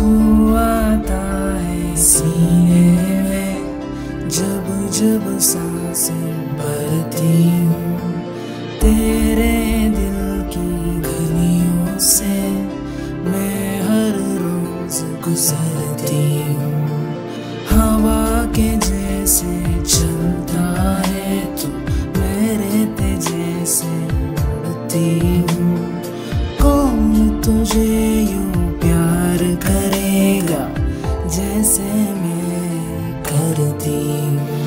आता है सीने जब जब साँसें भरती हूँ, तेरे दिल की गलियों से मैं हर रोज गुजरती हूँ। जैसे मैं करती हूँ।